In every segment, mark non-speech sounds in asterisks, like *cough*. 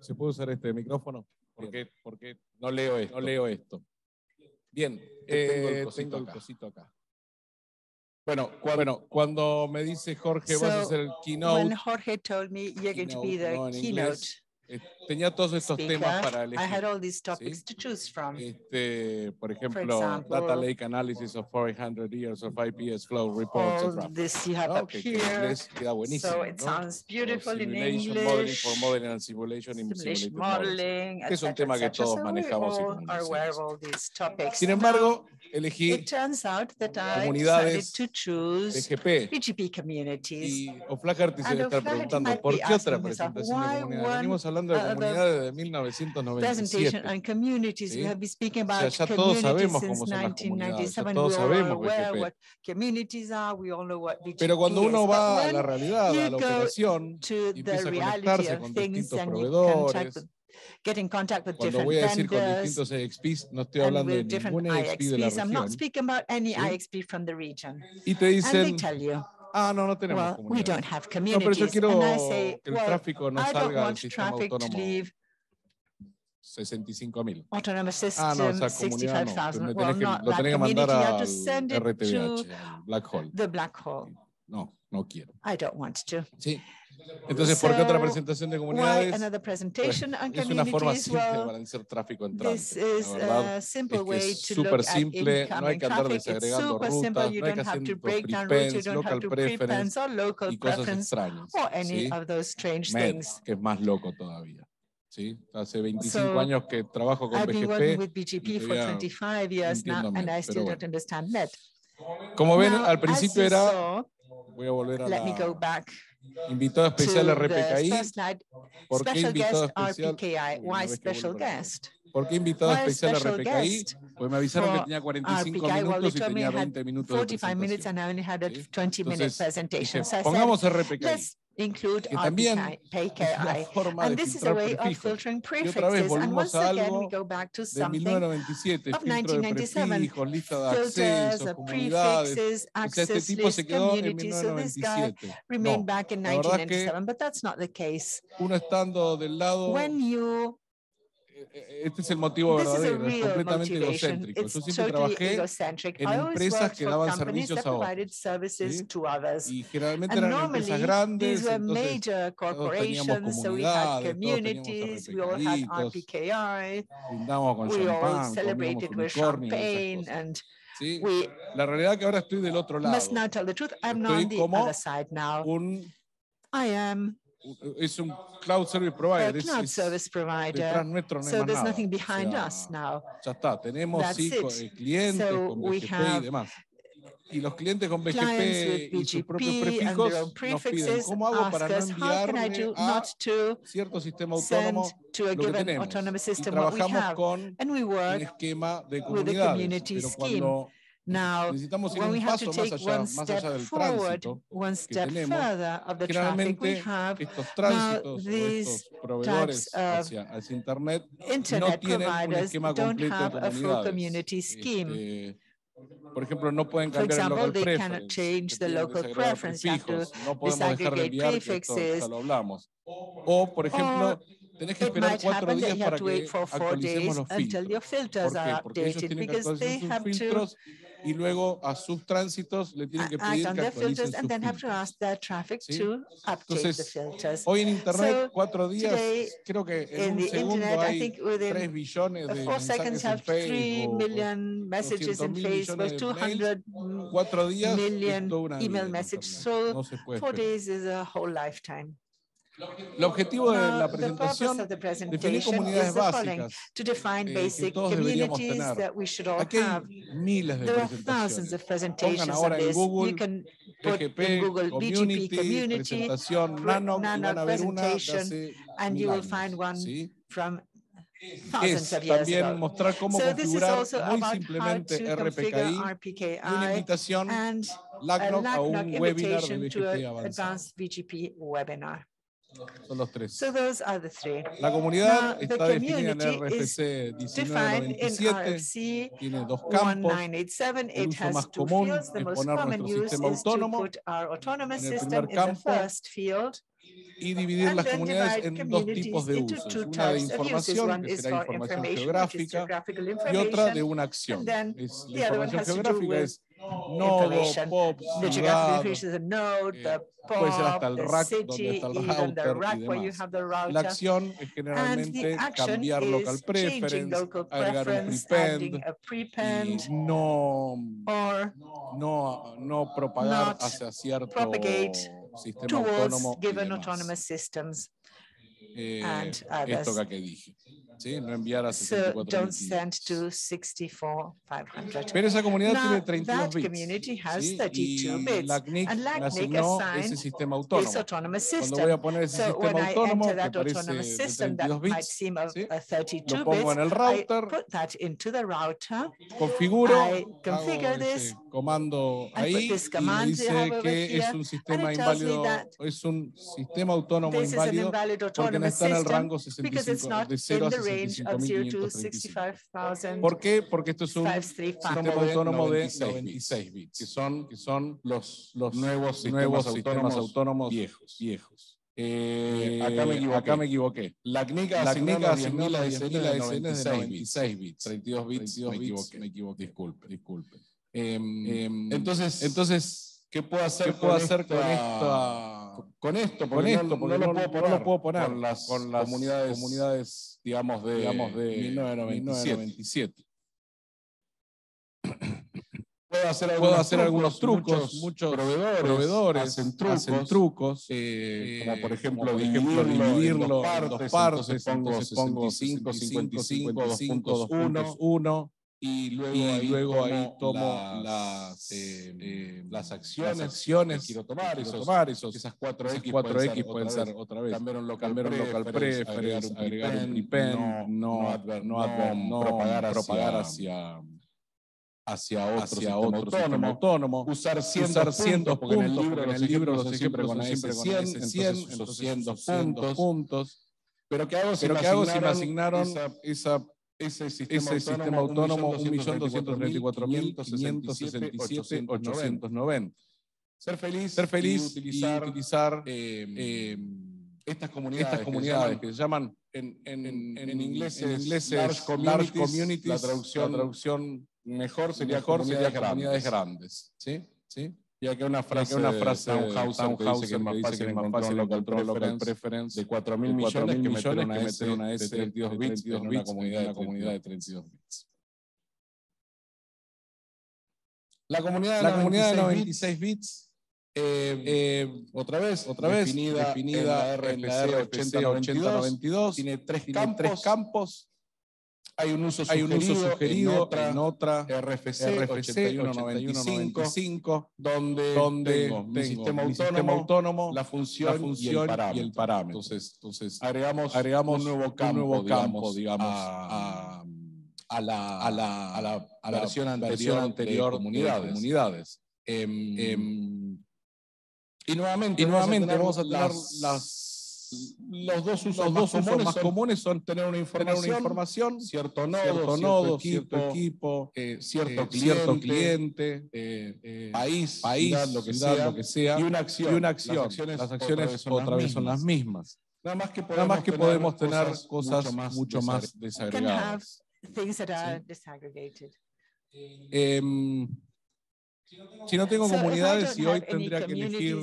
¿Se puede usar este micrófono? Porque, porque no leo esto. No leo esto. Bien, eh, tengo el cosito, acá. Bueno, cuando, bueno, cuando me dice Jorge, vas a hacer el keynote. When Jorge told me you're going to be the keynote eh, tenía todos estos speaker, temas para I had elegir. all these topics ¿sí? to choose from. Este, por ejemplo, example, Data Lake Analysis of 400 Years of IPS Flow Reports All this you have ¿no? up que here. inglés queda buenísimo. So it ¿no? sounds beautiful in simulation modeling English. for modeling and simulation in Simulation simulated models. modeling, que es un tema que todos So manejamos y all are aware of conocemos. all these topics. Sin embargo, elegí it turns out that I decided comunidades to choose PGP BGP communities. y O'Flaherty se And debe estar preguntando ¿por qué otra presentación de comunidades? Venimos hablando de comunidades de presentation 1997. on communities. We ¿sí? have been speaking O sea, about ya todos communities sabemos since cómo son las comunidades, ya 1997. todos sabemos aware BGP. what communities are. We all know what BGP Pero cuando uno va a la realidad, you a la go operación, to y the empieza a reality conectarse of con things distintos and you proveedores, get in contact with cuando different voy a decir con vendors distintos EXPs, no estoy and hablando de ningún EXP de la IXPs. I'm not región, speaking about any. IXP from the region. y te And they dicen, tell you, ah, no, no tenemos well, we don't have No, pero communities. yo quiero and I say, que el well, tráfico no I don't salga del want sistema traffic to autónomo leave 65.000. autonomous system Ah, no, esa comunidad no. 65,000. Me Well, que, not lo that tenés que community. mandar You have al to send it to al Black Hole. the black hole. No, no quiero. I don't want to. Sí. Entonces, ¿por qué otra presentación de comunidades? on Es una forma simple de balancear tráfico entrante. La es que súper simple, no hay que andar desagregando rutas, You no hay que don't have to hacer break down routes. You prepends, don't have local to preference y cosas extrañas. ¿sí? MED, que es más loco todavía. ¿sí? Hace 25 So, años que trabajo con I've been BGP. with BGP y for todavía 25 years now, entiendo and MED, I still pero don't bueno. understand MED. Como ven, al principio era, voy a volver a let me go la back invitado especial the RPKI. ¿Por qué invitado especial? RPKI. Why special guest? ¿Por qué invitado especial special RPKI? Pues me avisaron que tenía 45 RPKI? Well, they minutos y tenía had 20 minutos de 45 minutes presentación. and I only had a ¿sí? 20 minute Entonces, presentation. dije, So I said, pongamos RPKI. Let's include que también RPKI. *laughs* es una forma de And this is a filtrar way of prefijos. filtering Y otra vez prefixes. And volvimos once a again, we algo go back to de something 1997, of filtro de 1997, prefijos, lista de filters, accesos, uh, comunidades. prefixes, O sea, este access tipo se list, quedó en communities. So this guy 1997. remained No, back in la verdad es que 1997, but that's not the case. uno estando del lado, When you eh, eh, este es el motivo verdadero, es completamente egocéntrico. Yo siempre totally trabajé en I always empresas que daban companies servicios that a otros, provided services ¿sí? to others. y generalmente And eran empresas grandes, entonces major teníamos corporations, so we had comunidades, todos teníamos RPKI, brindamos con we La realidad es que ahora estoy del otro lado. must now tell the truth. I'm not Estoy on the como other side now. Un, I am es un cloud service a provider. es- cloud es- service provider. nuestro no So there's nada. nothing O behind sea, us now. Ya está, tenemos That's sí, it. eh, clientes So con BGP y demás. Y los clientes con BGP y sus propios prefijos nos piden cómo hago para no do a cierto sistema autónomo a lo que tenemos. Y trabajamos con un work esquema de with a comunidades, community pero scheme. cuando Now, necesitamos ir when we un have paso to más take allá, one más allá step del forward, tránsito, one step tenemos, further of the traffic, we generalmente have estos tránsitos o these estos proveedores types of hacia, hacia Internet no internet tienen un providers esquema don't completo have de a full comunidades. community scheme. Este, por ejemplo, no pueden For cambiar el example, local they cannot preference, change te the piden local desagregar preference, you have to prefijos, no podemos dejar de disaggregate enviar, que esto ya prefixes. lo hablamos. O, por ejemplo, tenés que It esperar might cuatro happen that días you have para to que wait for four actualicemos days los until your filtros. filters ¿Por qué? are Porque ellos updated tienen que because actualizar they sus have to filtros y luego a sus tránsitos le tienen que pedir que actualicen sus Entonces. Hoy en Internet, So, cuatro días, creo que en un segundo internet, I hay think 3 within billones de mensajes en Facebook, million messages 200 in mil Facebook, millones de mails, 200 cuatro días million una vida email messages. Internet. So No se puede four days is a whole lifetime. El objetivo de la presentación the definir comunidades básicas. to define eh, que basic todos deberíamos communities tener. that we should all Aquí hay have. miles de There are thousands presentaciones. of presentations Pongan on ahora en. Google PGP, Community, presentación pre- Nano, y van a ver una de hace mil años, ¿sí? Es también mostrar cómo So configurar also muy simplemente RPKI y una RPKI invitación LACNOC a un webinar de BGP an avanzado. Son los tres. So those are the three. La comunidad Now, está definida en is RFC Defined in 1997, RFC tiene dos campos. 1987, El it uso has más two común fields. The es most poner common nuestro use sistema is to autónomo put our autonomous en el system primer in the campo. first field. y dividir And las comunidades divide en dos tipos de into usos. two Una de información, que será for información geográfica, y otra de una acción. then Es, the la other one información geográfica es information. pop, The is node, eh, the puede ser hasta el the rack donde city, está el the router y rack you demás. the La acción es the generalmente cambiar local preference, local agregar un prepend y no, or no, no propagar hacia cierto sistema towards autónomo y given autonomous systems. Eh, and esto others. que dije. ¿Sí? No enviar a So 64 don't send to 64,500. Pero esa comunidad Now, tiene 32 that bits. community has ¿sí? 32 y bits, la CNIC and asignó ese sistema autónomo. Cuando system. voy a poner ese So sistema autónomo, que that autonomous parece de system that 32 might bits, seem of ¿sí? uh, 32 lo pongo en el I router, put that into the router configuro, I configure hago this, comando ahí y dice que es un sistema inválido, es un sistema autónomo inválido porque no está en el rango because it's 65, not de 0 in a the range of 0 to 65.535. ¿Por qué? Porque esto es un 6535. sistema autónomo de 96 96 bits, que son, que son los, los nuevos sistemas nuevos autónomos sistemas autónomos viejos. viejos. Eh, Eh, acá me equivoqué. Acá me equivoqué. La CNIC La asignó CNIC a asignó 10.000 la ADSL 10.000 de ADSL de 96 bits. 96 bits. 32 bits, 32 me bits, equivoqué. me equivoqué. Disculpe. Disculpe. Em, Em, entonces, entonces, ¿qué puedo hacer, ¿qué puedo con, hacer con esta- esta- con esto? con esto? no, Porque no lo puedo poner, no lo puedo poner con las, con las comunidades, comunidades, digamos, de, digamos, de 1997. 1997. *clears throat* Puedo hacer algunos, Puedo hacer algunos trucos, muchos, proveedores, proveedores hacen trucos, trucos, eh, eh, como por ejemplo, como dividirlo, en dividirlo en partes, dos partes, entonces pongo entonces pongo 65, 55, 55, 2.1, 2.1, y luego, y ahí, luego tomo ahí tomo las, las, eh, eh, las acciones, las acciones que quiero tomar, que quiero esos- tomar, esos, esas 4X, esas 4X pueden ser otra vez. vez. Cambiar un local Cambiar un local preference, preference, agregar un prepend, no, no, no, adver- no, adver- no propagar propagar hacia- hacia, hacia otro, hacia otro autónomo, autónomo. usar 100, Usar 100 puntos, porque en el libro en el libro los siempre ejemplos con siempre con 100, ese 100, entonces entonces uso 100 uso 100 puntos. puntos. Pero ¿qué hago si me ¿qué hago si me asignaron esa, ese sistema ese sistema autónomo, autónomo 1.234.567.890? 1.567.890? Ser feliz, Ser feliz y utilizar, y utilizar eh, eh, estas comunidades, estas comunidades que se llaman en, en, en, en, inglés, es large es communities, large communities, la traducción, la traducción mejor sería mejor sería comunidades comunidades grandes. grandes. ¿sí? ¿Sí? Y aquí una frase, una frase de de que dice que es más fácil encontrar un local preference preference de 4 mil de millones 4.000 que meter una que S una de S 32 de bits 32 en una bits comunidad en de una comunidad de 32 bits. La comunidad, La la comunidad de 96 bits, Eh, eh, otra vez, otra vez definida, definida, en en la la RFC RFC 8092, tiene tres tiene campos, tres campos, hay un uso hay un uso sugerido, en otra, en otra RFC, RFC 8195, 8195, donde, donde tengo mi tengo sistema mi autónomo, sistema autónomo, la función, la función y el parámetro. Entonces, Entonces, agregamos, agregamos un nuevo un campo, nuevo digamos, campo, digamos, a, a, a la, a la, a la a la versión anterior, versión anterior de comunidades. comunidades. Em, Em, y nuevamente, y nuevamente vamos a tener las, las, los dos usos los más dos comunes más son comunes son tener una tener información, una información, cierto nodo, cierto cierto nodo, equipo, cierto equipo, eh, cierto, eh, cliente, cierto cliente, eh, eh, país, país, ciudad, lo que ciudad, sea, lo que sea, y una acción. y una acción. Las acciones, Las acciones otra vez son las mismas. Nada más que podemos, Nada más que tener, podemos tener cosas mucho mucho más Can have desagregadas. things that are disaggregated. Si no tengo comunidades y hoy tendría que elegir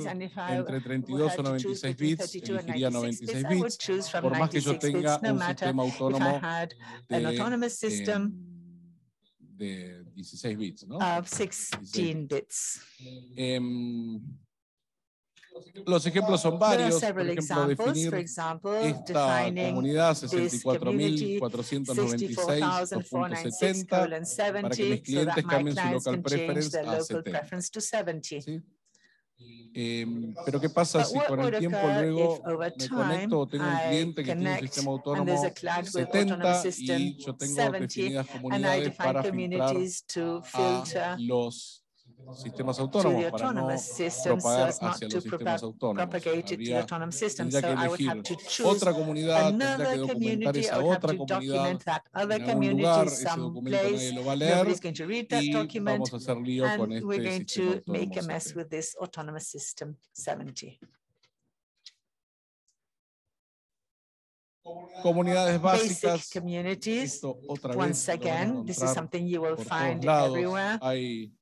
entre had 32 o to choose 96 between bits, 32 and elegiría 96 bits, 96 I would bits, choose from por más que yo 96 tenga bits, no un matter sistema autónomo de, an autonomous system de 16 bits, ¿no? of 16 bits. Em, los ejemplos son There are varios, por several ejemplo, examples, for definir example, esta comunidad this community 64.496.270 para que mis 64,496,270, so that clientes cambien su clients local preference their a local 70. preference to 70. ¿sí? Em, pero ¿qué pasa si con el tiempo luego me conecto o tengo un cliente que tiene un sistema autónomo a client with 70 autonomous system y yo tengo 70 definidas comunidades para filtrar a los sistemas to the autónomos para no autonomous system so propagar as not hacia to los sistemas propa- autónomos. propagate it to the Habría, autonomous system. tendría So que I would have elegir to choose otra comunidad, tendría que another documentar community. esa I would have otra to comunidad document that other en algún community lugar, ese documento nadie someplace. lo va a leer Nobody's going to read that y document. vamos a hacer lío con And we're este going sistema to make autónomo a mess 70. with this autonomous system 70. Comunidades basic básicas. communities. Esto otra vez Once lo van a again, this is encontrar something you will por find todos lados. everywhere. Hay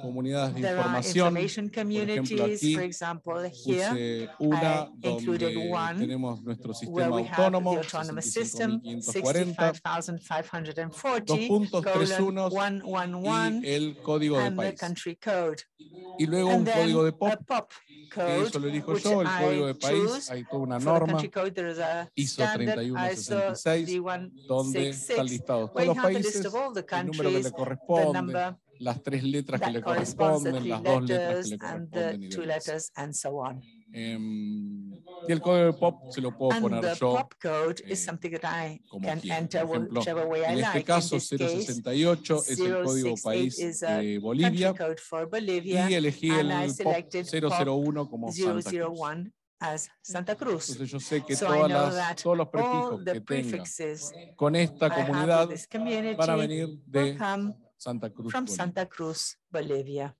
comunidades de There información. information communities, aquí for example, here, una donde one tenemos nuestro sistema autónomo, the autonomous system, 65.540, dos 65,540, puntos, tres colon unos, 111, y el código de país. country code. Y luego un And then código de POP, POP que code, eso lo elijo yo, el código de país, hay toda una norma code, ISO standard ISO 3166, donde están 3166, listados todos los países, el número que le corresponde, las tres letras que le corresponden, las dos letras que le and the corresponden y two demás. letters and so on. Em, y el código de POP se lo puedo And poner yo eh, como quiera. Por ejemplo, en este like. Caso this case, 068 es el código 068 país de Bolivia y elegí el POP selected POP 001 como Santa Cruz. 001 as Santa Cruz. Entonces yo sé que So todas las, todos los prefijos que tenga prefixes con esta comunidad van a venir de Santa Cruz. from Bolivia. Santa Cruz, Bolivia.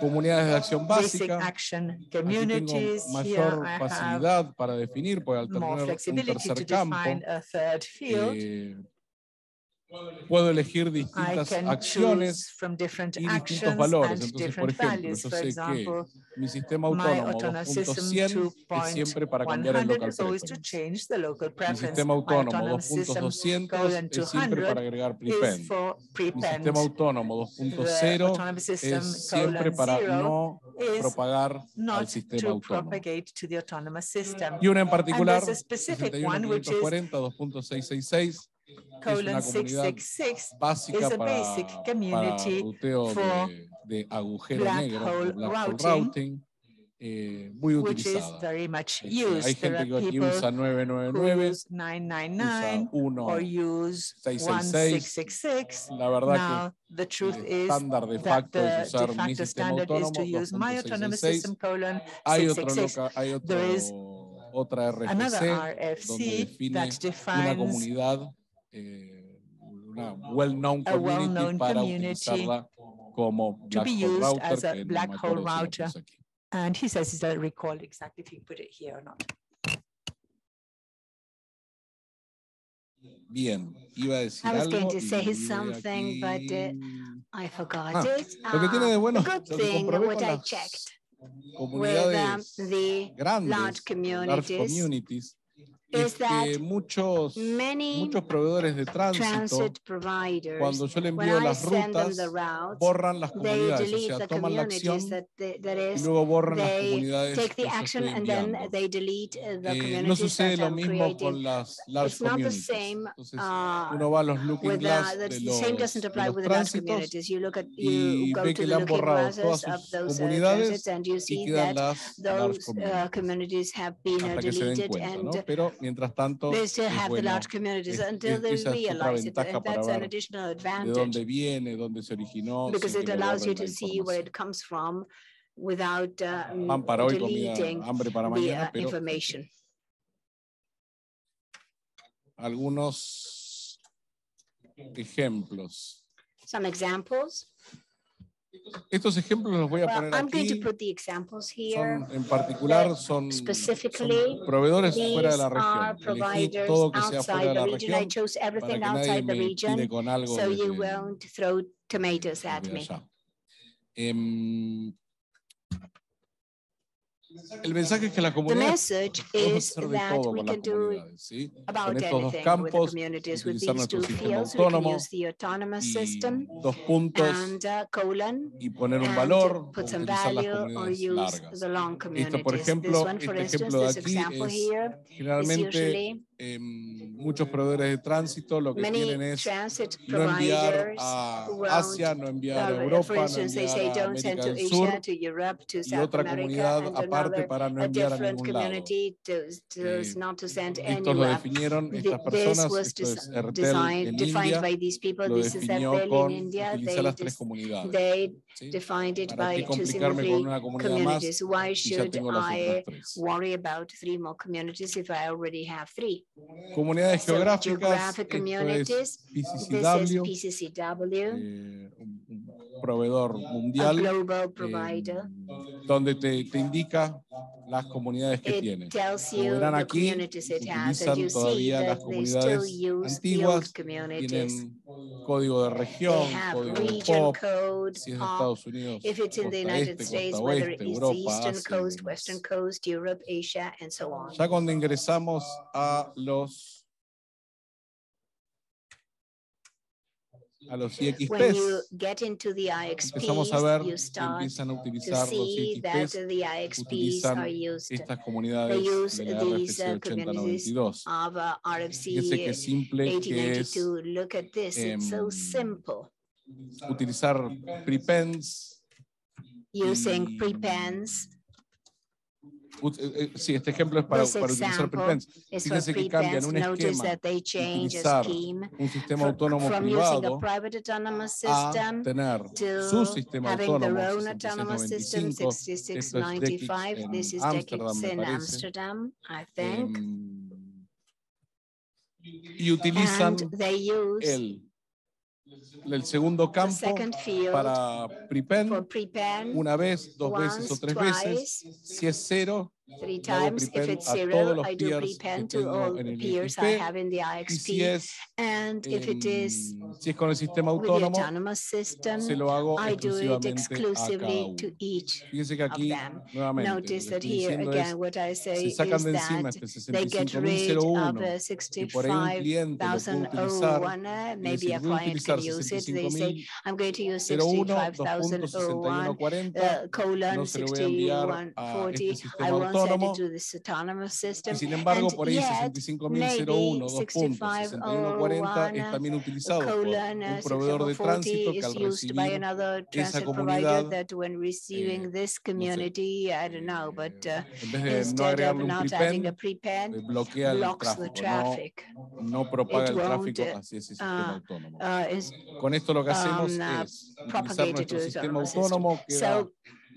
Comunidades de acción Basic básica. action Aquí tengo communities. Here facilidad para definir, porque al tener un tercer campo, eh, puedo elegir distintas acciones from y distintos valores. Entonces, por ejemplo, values. yo sé que mi sistema autónomo autonomous system 2.100 es siempre para cambiar el 2.100 local preference. Mi sistema autónomo autonomous system 2.200 colon es siempre 200 para agregar prepend. Mi sistema autónomo The 2.0 autonomous system es siempre para no propagar al sistema autónomo. Y una en particular, there's a specific one, which is 61.540, 2.666, que es Colon una comunidad 666 básica is a basic para community for de, de agujero black negro, hole routing, eh, muy which is very much Este, used. Hay gente que aquí usa who 999, use usa 999 1. or use 666. 1666. La verdad Now, the que truth el is estándar de facto the es usar de mi facto sistema standard is autónomo to use my autonomous system 2.666. colon Hay, otro 666. loca- hay otro, There is otra Another RFC donde define that una comunidad, eh, una well-known A community well-known para community utilizarla como to black be hole used router, as a que no black hole acuerdo si router. aquí. and he says he doesn't recall exactly if he put it here or not. Bien, iba a decir I was algo going to say me olvidé something, but, uh. I forgot Ah, it. lo que tiene de Uh, bueno, the good thing, comprobé what I checked with um, the grandes, large large communities, communities, is es que that muchos, muchos proveedores de tránsito, cuando yo le envío las rutas, routes, borran las comunidades, o sea, toman la acción they- that y is, luego borran las comunidades uh, Eh, no sucede lo mismo con las large communities. same, Entonces, uh, uno va a los looking with glass the, the de los, de los tránsitos y ve que le han looking borrado todas sus uh, comunidades y quedan las large uh, communities. uh, hasta que se den cuenta, ¿no? Pero mientras tanto, they still have the large communities es- until they es realize it. And that's an additional de advantage dónde viene, dónde se originó, because it allows you to see where it comes from without uh, Pan para hoy, comida, deleting hambre para the uh, information. algunos ejemplos. Some examples. Estos ejemplos los voy a Well, poner I'm going to aquí. put the examples here. Son, en particular, son, son specifically, proveedores fuera de la región. Elegí providers todo que sea fuera outside de the la region. I región chose para everything que nadie outside the me tire region, con algo so you won't throw tomatoes at me. allá. El mensaje es que la The comunidad *laughs* is hacer de todo con las comunidades, ¿sí? about Con estos dos campos, utilizar nuestro sistema autónomo y dos puntos uh, y poner un valor o utilizar las comunidades largas. Esto, por ejemplo, este ejemplo de aquí es generalmente em, muchos proveedores de tránsito lo que quieren es no enviar a Asia, no enviar a Europa, no enviar a América del Sur y otra comunidad aparte another, para no a enviar a different ningún lado. community to, to Eh, not to send Estos lo definieron estas This personas, was esto es Ertel designed, en India, by these people. lo This is definió Airtel in con India. utilizar They, las tres comunidades. they ¿sí? defined it ¿Para by qué complicarme con una comunidad más communities. Why si ya should tengo las I otras tres? worry about three more communities if I already have three? Comunidades So geográficas, geographic esto es communities, This is PCCW, eh, un proveedor mundial em, donde te, te indica las comunidades que tiene. Como verán aquí, utilizan see todavía las comunidades antiguas. Tienen código de región, código de region POP, code, si es de Estados Unidos, if it's in the costa United este, States, costa whether oeste, Europa, Eastern Asia y Coast, demás. Western Coast, Europe, Asia, and so on. Ya cuando ingresamos a los a los When you IXPs, get into the empezamos a ver que start empiezan a utilizar los IXPs the IXPs utilizan are used estas comunidades use de la these, RFC uh, communities 8092. of uh, Fíjense simple que es 1892. Look at this, it's so simple. utilizar prepends. Using prepends eh, eh, Sí, este ejemplo es para, para utilizar for Fíjense que cambian un esquema, utilizar un sistema autónomo from using a privado private autonomous a system tener su sistema autónomo own autonomous system, 6695 esto es DECIX 6695. This en is me in. Amsterdam, I think. y utilizan el, el segundo campo para prepend prepend una vez, dos veces o tres veces. Si es cero, three le hago times. If prepend it's a todos zero, los I do peers que prepend to tengo all en the el peers I IXP, have in the y si IXP. es, And if it is em, si es con el sistema with the autónomo, autonomous system, se lo hago I do it exclusivamente a cada exclusively uno. to each. Fíjense que aquí, them. nuevamente, lo Notice que that estoy here diciendo es, again, what I say se is sacan de encima that este they get rid of 65.001 uh, y por ahí un cliente lo puede utilizar 65,001. uh, y Maybe decir, a voy a client utilizar can use it. They say, 65.001, I'm going to use 2.61.40 65,001 uh, colon no se lo voy a enviar a 6140. este I sistema won't send autónomo y sin embargo por ahí yet, 65.001, maybe 2.6140 está también utilizado por un uh, proveedor de tránsito 6440 que al is used by recibir another esa transit comunidad, provider that when receiving eh, this community, I don't know, but uh, en vez de no agregarle un prepend, eh, bloquea el blocks the tráfico, no, traffic. no propaga el tráfico uh, hacia ese sistema autónomo. Is Con esto lo que hacemos um, uh, es utilizar propagated to nuestro sistema autónomo, So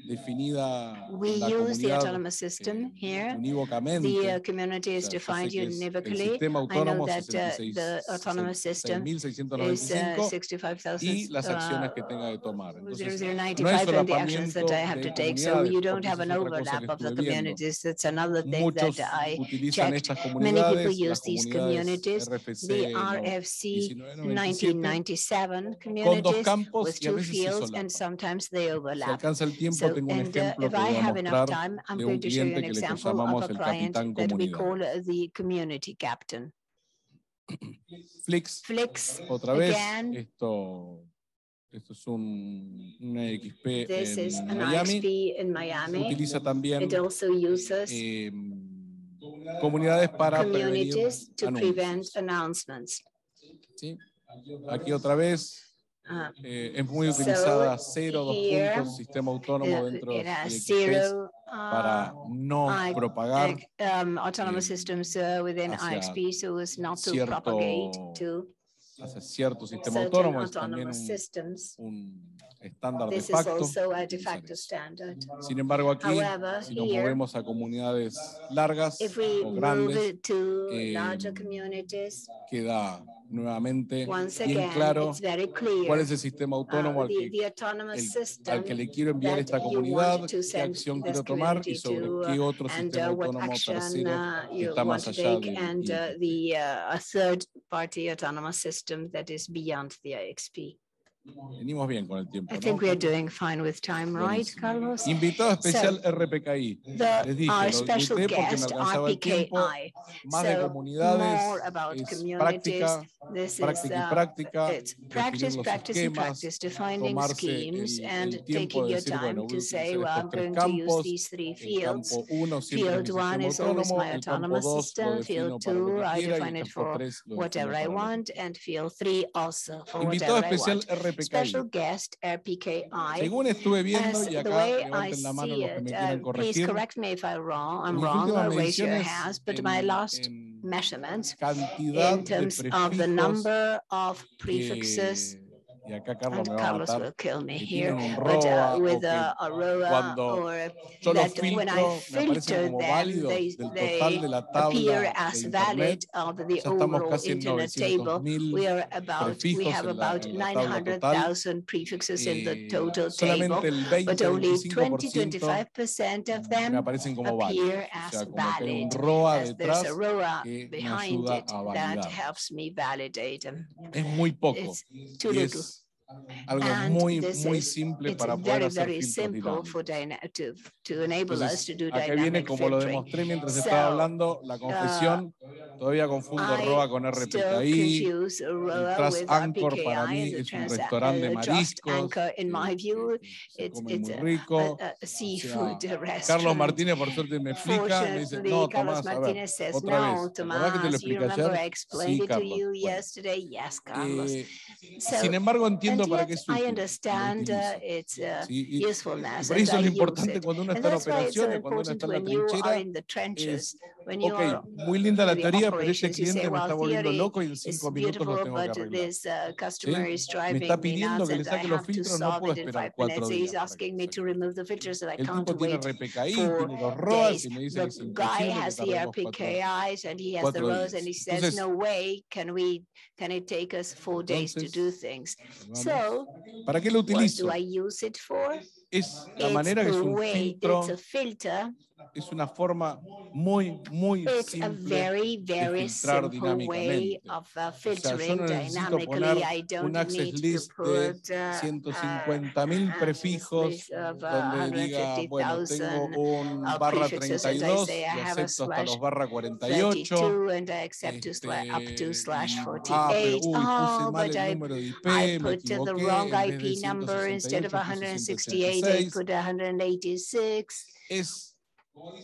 definida we la use the comunidad autonomous system eh, here. unívocamente. The uh, community O is sea, yo sé defined que es el univocally. sistema I know autónomo that uh, 66 the autonomous system is uh, 6.695 65,000. y las acciones uh, que tenga que tomar. Entonces, 0095 and the actions that I have to de take. So comunidades, you don't porque have eso an es otra cosa overlap que of the estuve viendo. communities. That's another thing Muchos that I utilizan checked. estas Many people comunidades, use las these comunidades communities, RFC the no, RFC 1997, 1997 con dos communities campos with y a two veces se fields solapan. and sometimes they Si overlap. alcanza el tiempo, So, tengo un and uh, ejemplo if que I voy a have enough mostrar time, I'm de going un to show you cliente an que le example llamamos of a el client capitán that we call comunidad. the community captain. Flix, Flix, otra vez, again. esto, esto es un, una XP this is en an Miami. IXP in Miami. Utiliza también It also uses eh, comunidades para prevenir communities to prevent announcements. ¿sí? Aquí otra vez Uh, eh, es muy So, utilizada cero dos puntos sistema autónomo dentro de XPs zero para uh, no I- propagar um, autonomous em, systems uh, within IXP so as not to propagate cierto to hacia cierto sistema autónomo es también autonomous un, systems. un estándar de This is facto. also a de utilizar facto eso. standard. Sin embargo, aquí, si nos movemos a comunidades largas o grandes, communities, queda nuevamente bien again, claro cuál es el sistema uh, autónomo al que, el- al que le quiero enviar esta comunidad, qué acción quiero tomar y sobre qué otro and sistema uh, what autónomo action tercero uh, que está más allá IXP. the uh, a third party autonomous system that is beyond the IXP. Venimos bien con el tiempo, I ¿no? think we are doing fine with time, right, Buenísimo. Carlos? Invitado especial RPKI. The, Les dije, our lo special grité porque me guest, alcanzaba el tiempo. RPKI. Más de So, comunidades, more about es communities. práctica, This is práctica y uh, práctica, it's definir practice, los practice, and esquemas, practice, defining tomarse schemes el- and el tiempo taking de your decir, time bueno, voy to a say, utilizar well, I'm estos tres going to use campos, these three El fields. campo 1 siempre Field es mi one sistema is always autónomo, my el campo autonomous 2 lo system, defino field para lo two, que I quiera y define el it campo for 3 lo defino whatever I para lo que want, and field three also for Invitado whatever I especial want. RPKI. Special guest, RPKI. Según estuve viendo, As y the acá way I levanten la mano see los que it, me uh, quieran please correct me if I'm wrong, I'm wrong, or raise your hands, but my last measurements in terms of the number of prefixes y acá Carlos and me va a Carlos matar, will kill me que here, tienen un but uh, ROA o with que a, a ROA cuando or yo los that when I filtro, me aparecen filter como them, válidos they, del they total de la tabla appear de as internet. valid of the Ya estamos overall casi en internet table. 900.000 We are about, we prefijos have en la- about en la tabla total. 900,000 prefixes in the Eh, total table, solamente el 20, but only 20, 25% 25% of me them aparecen como válidos. appear O as sea, como que hay un valid. ROA As there's detrás a ROA que me behind ayuda it a that validar. helps me validate them. Es muy poco It's too y little. Algo And muy, muy simple para poder very, hacer very simple for dinámicos. dyna- to, to enable us Entonces, to do acá viene como lo filtering. demostré mientras So, estaba hablando, la confesión, todavía confundo I ROA con RPKI, ROA Trust Anchor para RPKI mí and the es un restaurante de uh, mariscos, in my eh, view, que se it's, come it's muy a- rico. a, a seafood *laughs* restaurant. Carlos Martínez por suerte me explica, me dice, no Carlos Tomás, a ver, says, otra no, vez, ¿te acordás que te lo Tomás, expliqué ayer? Sí, Carlos. you Bueno, yesterday? Yes, Carlos. eh, So, sin embargo entiendo and para yet qué es I útil, lo understand uh, utilizo, its uh, ¿sí? Y- y usefulness por eso and es I lo use importante it. cuando uno And está en that's why it's so operaciones, cuando uno important está en la when you are trinchera, in the trenches, when ok, you're muy linda la the teoría, pero este operations, you say, cliente me well, está volviendo theory loco y en It's cinco minutos lo beautiful, tengo que but arreglar. this uh, customer ¿sí? is Me driving está me pidiendo nuts que le and I saque los have to filtros, no solve puedo it in esperar five cuatro minutes. días He's para que asking me me saque to los remove the filters and I El can't tipo tiene wait RPKI, for tiene los ROAS days. y me dice The que es guy imposible que has the tardemos cuatro, RPKIs and he has the cuatro rows and días. he says, Entonces- no way can we, can it take us four days to do Entonces, things? Vamos. So ¿Para qué lo what utilizo? do I use it for? Es la It's manera que es a un way, filtro, it's a filter es una forma muy, muy It's a simple. very, very filtrar simple way dinámicamente. of uh, sea, yo filtering no necesito dynamically. poner I don't un access list de put uh, 150 uh, mil access prefijos list of, uh, donde diga, bueno, 150,000 tengo un uh, barra prefixes, as I 32 say, y a acepto hasta los barra 48. 32 and I accept to sla- up este, to slash y- 48. ah, pero, uy, Oh, puse mal but el I número de IP, I me put uh, the equivoqué, wrong en vez de IP number instead of 168, 168, I 186. put 186. Es,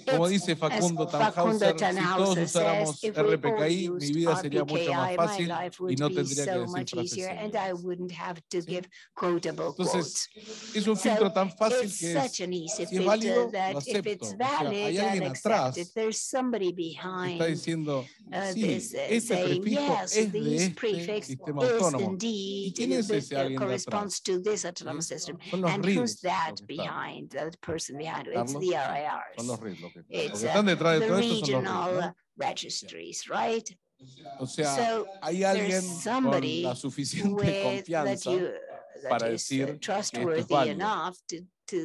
como dice Facundo Tannhauser, si todos usáramos RPKI, mi vida sería mucho más fácil y no tendría que decir frases. Entonces, es un filtro tan fácil que es, si es válido, lo if acepto. it's O sea, valid, hay alguien atrás it. There's somebody que behind está diciendo, uh, sí, uh, este prefijo yes, es de este prefix sistema is autónomo. quién es ese uh, alguien los RIRs. RIDs los que, It's que están detrás de the todo esto son los registries, right? O sea, So hay alguien con somebody la suficiente confianza you para uh, decir que esto es válido. To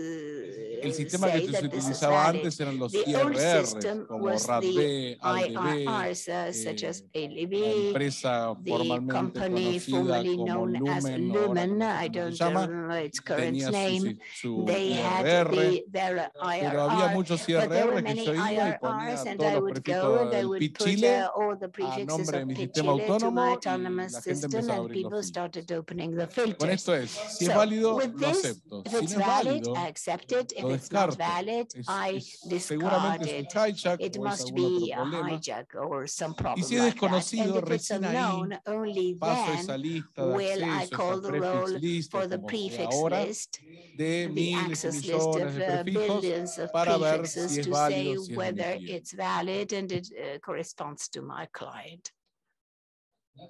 El sistema que se utilizaba antes eran los IRR, como was the RADB, ALDB, IRRs uh, such as la ALB, empresa the formalmente company conocida formerly como known as Lumen, Lumen, no sé I don't llama, know its current tenía su, name. su They had IRR, the, their pero había IRR, muchos but there were IRR que many yo iba y IRRs ponía and todos I los would go prefijos and I del would PIT put Chile uh, all the a prefixes nombre de of mi sistema Chile to my autónomo y autonomous la gente system empezó a and abrir people los filtros. started opening the Con filters. esto es, si es válido, with lo this, acepto. If Si no es válido, I accept it. If lo it's not descarto. valid, Es- I es- discard seguramente es it. un hijack It o es must algún be otro a problema. hijack or some Y problem si es like that. And desconocido, if it's recién ahí unknown, only paso esa then lista de will I acceso, call esa the prefix roll list, o for the como sea prefix ahora, list, de the miles y access list millones of de uh, prefijos billions of para ver si prefixes es to say válido, si es whether emitido. it's valid and it uh, corresponds to my client.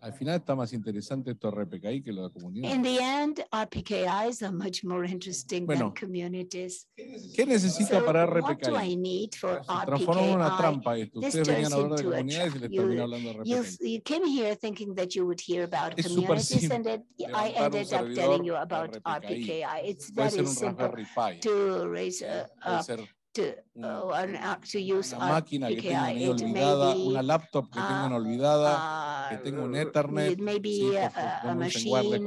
Al final está más interesante esto RPKI que lo de comunidad. In the end, RPKIs are much more interesting Bueno, than communities. ¿Qué necesita So para what do I RPKI? need for Se transformó en una trampa esto. Ustedes venían a hablar de a comunidades y les terminé hablando de RPKI. you came here thinking that you would hear about Es súper communities and simple it, I ended up telling you de about RPKI. RPKI. It's very simple to raise, puede up ser to, uh, to use una máquina que tengan ahí RPKI. It may olvidada, una be, laptop que tengan olvidada, que tenga un Ethernet, It may be sí, a, a- machine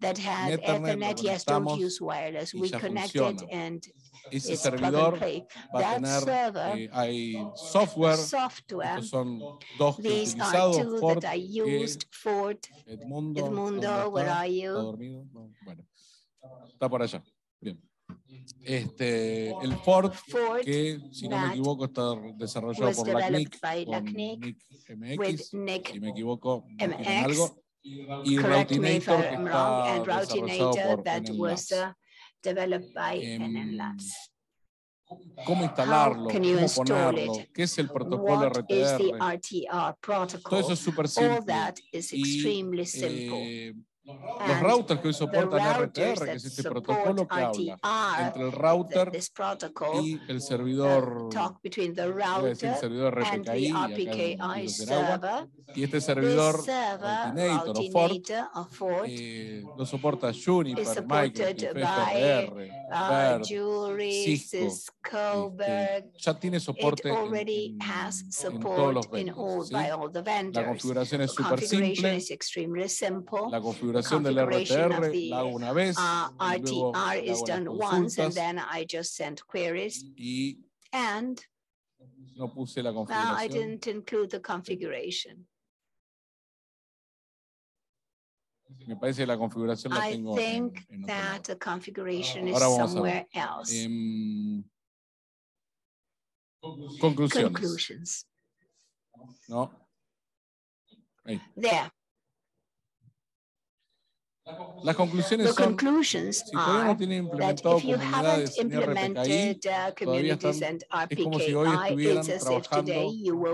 that has Ethernet. Yes, don't use wireless. We connect it and Ese it's plug and servidor play. va a That tener, server, eh, hay software, software, estos son dos que he these are utilizado, two Ford, that I used. Ford, Edmundo, ¿dónde Edmundo, where está? are ¿Está you? dormido? No, bueno, está por allá. Bien. Este, el Ford, Ford que si no me equivoco está desarrollado was por la developed CNIC, by con LACNIC NIC with MX, si me equivoco, MX, algo, y Routinator, que I'm wrong, está and desarrollado Routinator por that was uh, developed by Em, Labs. ¿Cómo instalarlo? ¿Qué es el protocolo RTR? Todo eso es súper All simple. that is y, extremely simple. eh, Los routers que hoy the soportan RTR, que es este support protocolo que habla entre el router y el uh, servidor, talk between the voy a decir router servidor and the RPKI, acá en. Y este servidor server, Altinator o or Fort, eh, lo soporta Juniper, Jury, Cisco, Cisco, este, ya tiene soporte en, todos los vendors. La configuración es súper simple. La configuración del RTR la hago una vez, Uh, y luego RTR is done once and then I just send queries y and no puse la uh, I configuración. didn't include the configuration. Me parece que la configuración la I tengo think en otro that the configuration is Ahora vamos a ver. somewhere else. Em, conclusiones, Conclusions. ¿no? Ahí. There, Las conclusiones the son, conclusions si todavía no tienen implementado if you haven't comunidades en RPKI, implemented uh, communities están- and es como si hoy estuvieran trabajando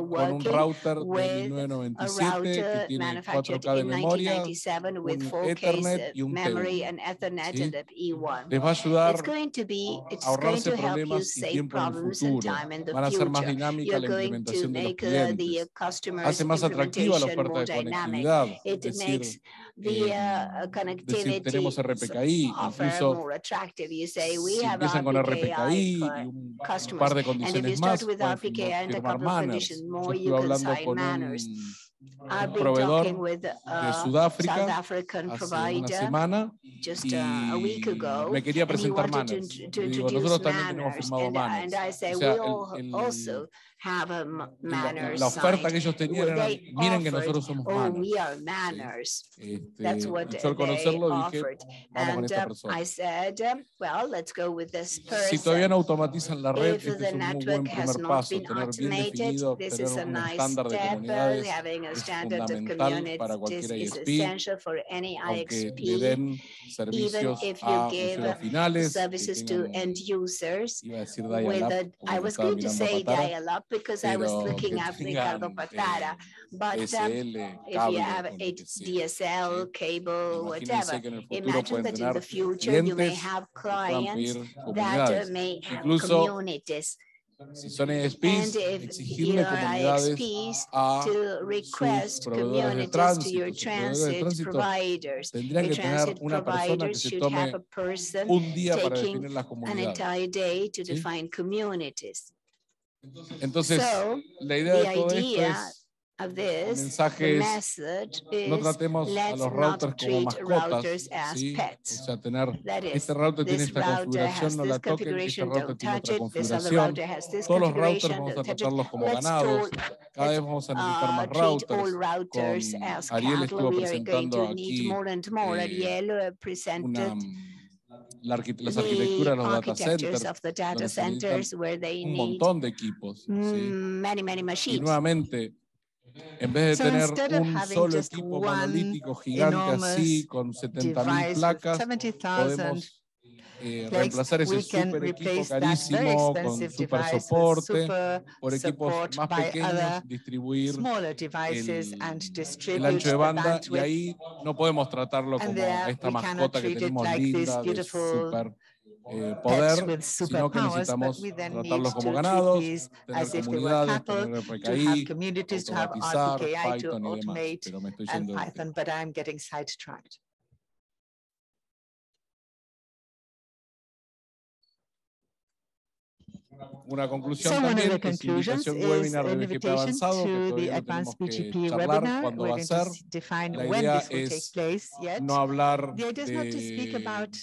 con un router de with a 1997 que tiene manufactured 4K de in memoria, 1997 with un 4K Ethernet y un memory T1, and Ethernet ¿sí? E1. les va a ayudar It's going to be, it's a ahorrarse to help you problemas y save tiempo en el problems and futuro. time in the Van a ser más dinámica la going to implementación de los make uh, clientes. customer's Hace más atractiva la implementation oferta more de dynamic. conectividad. Es decir, the eh, uh, decir, connectivity tenemos RPKI, incluso more attractive. You say we si have empiezan con RPKI y un par de condiciones más, pueden firmar, Yo estuve hablando con un proveedor talking with de a South Sudáfrica African hace una provider semana just y uh, a week ago. me quería presentar to, manners. Y to digo, nosotros también tenemos manners. firmado And, uh, manners. and I say, O sea, we el- all el- also have a m- la, manners la oferta que ellos tenían era, miren que nosotros somos Oh, manners. we are manners. Este, That's what y yo al conocerlo dije, vamos con And esta uh, persona. I said, um, well, let's go with this Si todavía no automatizan la red, If este the es un muy buen network has primer not paso. been Tener bien automated, definido, this tener is a un nice estándar de step. uh, comunidades Having a es standard of fundamental para communities cualquier is ISP, essential for any aunque le IXP. den Even servicios if you a give usuarios finales, que services to tengan end un- users iba a decir with dial-up, a, porque I lo was estaba going to mirando a say Patara, dial-up because I was pero looking que at Ricardo tengan, Patara. eh, But um, SL, if cable, you have con lo que sea. DSL, cable, Imagínense whatever, que en el futuro imagine pueden that in tener the future you may clientes have que puedan clients pedir that uh, comunidades. may have Incluso communities. Si son And ESPs, if exigirle your comunidades IXPs a to request proveedores de communities to tránsito, your sus proveedores de transit tránsito providers. tendrían que tener transit una persona que providers se should have tome a person un día para taking definir las an comunidades. entire day to ¿sí? define communities. Entonces, la idea de todo esto es of this, mensaje es, message no tratemos a los routers como treat mascotas, routers as ¿sí? pets. O sea, tener, That is, este router tiene esta configuración, has no this la toquen, este configuration, router tiene touch otra it, this other configuración. router has this Todos los routers configuration, vamos a tratarlos como ganados. Cada vez vamos a necesitar uh, más treat all routers. Con Ariel estuvo We are going presentando to need aquí more and more. eh, Ariel uh, una, la las arquitecturas de los data centers, of the data centers where they un montón de equipos. ¿sí? many, many Y machines. nuevamente, en vez de So tener un solo equipo monolítico gigante así, con 70.000 device with placas, 70,000 podemos eh, reemplazar ese we can super equipo carísimo con super soporte super por equipos más pequeños, distribuir el, and el ancho de banda y ahí no podemos tratarlo como esta mascota que tenemos like linda de super eh, pets poder, with sino que superpowers, but necesitamos we then need tratarlos como to treat ganados, these tener as if they were comunidades, cattle, tener to have RPKI, communities, to have automatizar, RPKI, to Python y demás, automate, pero me estoy and yendo del Python, tema. but I'm getting sidetracked. Una conclusión So one of también the es conclusions invitación is webinar de an BGP invitation avanzado, que to the todavía no advanced tenemos que BGP charlar webinar. cuándo We're va a going to ser. s- define La when idea this will take es place yet. No hablar The idea is not to speak de, about,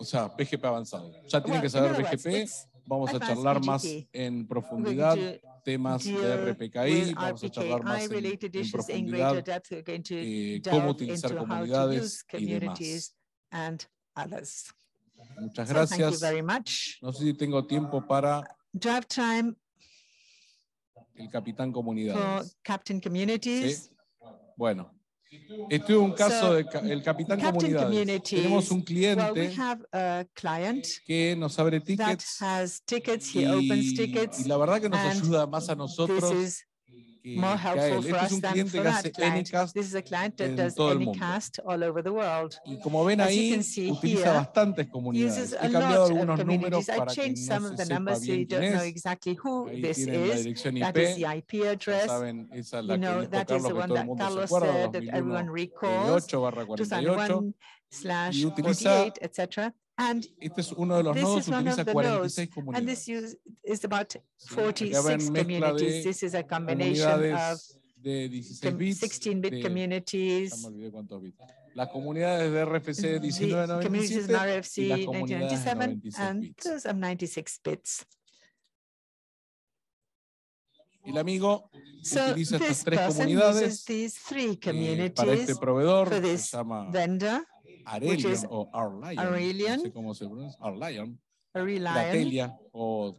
o sea, BGP avanzado. Ya tienen que saber it's vamos a charlar más en profundidad temas de RPKI, vamos a charlar más en, en profundidad eh, cómo utilizar comunidades y demás. Muchas So thank you gracias. very much. No sé si tengo tiempo para el capitán comunidades. Captain Communities. ¿sí? Bueno, este es un caso So, de ca- el capitán comunidades. Tenemos un Well, cliente client que nos abre tickets has tickets. He y, opens tickets. y la verdad que nos ayuda más a nosotros que, more que a helpful él. for Este es us un than cliente for que hace that client. Anycast This is a client that en does todo el mundo. Anycast all over the world. y como ven As you ahí, can see utiliza here, bastantes comunidades. Uses He a cambiado lot of algunos números communities. I para que changed some no of se the sepa numbers so you bien quién don't know es. exactly who Ahí this tienen la is. dirección That is IP. the IP Ya address. saben, esa es You la que know, dijo that is Carlos, the que one todo el that mundo se Carlos acuerda, said that 2001 everyone recalls. 28 barra 48. 2001 slash y utiliza- 48, etc. And Este es uno de los This nodos, is one of utiliza the 46 and comunidades. this use, is about acá 46 ven mezcla communities. de This is a combination of Comunidades de 16 com- bits. 16-bit de- Ya communities, me olvidé cuántos bits. Las comunidades de RFC the communities in 1997 RFC y las comunidades de 1997, 96 and bits. those are 96 bits. Y el amigo So utiliza estas this tres person comunidades uses these three eh, para este communities proveedor for que this se llama vendor, Arelion is o Arlion, no Aurelion, sé cómo se pronuncia, Arlion, a Reliant, o